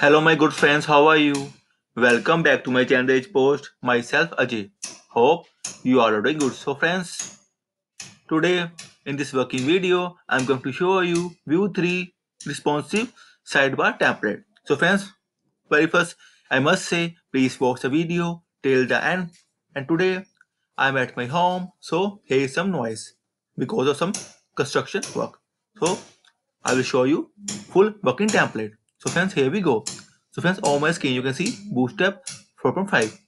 Hello my good friends, how are you? Welcome back to my channel Age Post. Myself Ajay. Hope you are doing good. So friends, today in this working video, I'm going to show you Vue 3 responsive sidebar template. So friends, very first, I must say, please watch the video till the end. And today, I'm at my home, so here is some noise because of some construction work. So I will show you full working template. So friends, here we go. So friends, on my screen you can see Bootstrap 4.5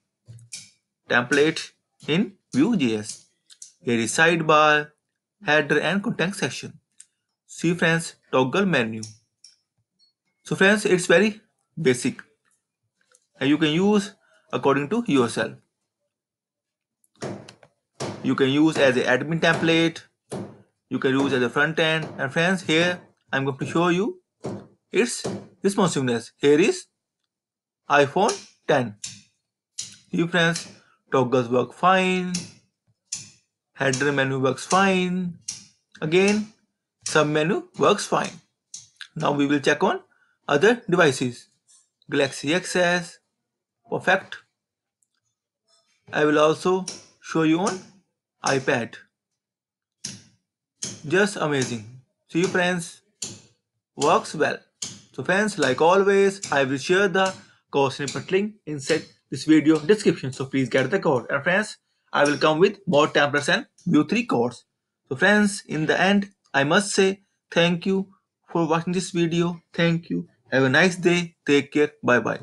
template in Vue.js. Here is sidebar, header and content section. See friends, toggle menu. So friends, it's very basic and you can use according to yourself. You can use as an admin template. You can use as a front end. And friends, here I'm going to show you its responsiveness. Here is iPhone 10. See friends, toggles work fine. Header menu works fine. Again, sub menu works fine. Now we will check on other devices. Galaxy XS, perfect. I will also show you on iPad. Just amazing. See you friends works well. So friends, like always, I will share the code snippet link inside this video description. So please get the code. And friends, I will come with more templates and Vue 3 codes. So friends, in the end, I must say thank you for watching this video. Thank you. Have a nice day. Take care. Bye bye.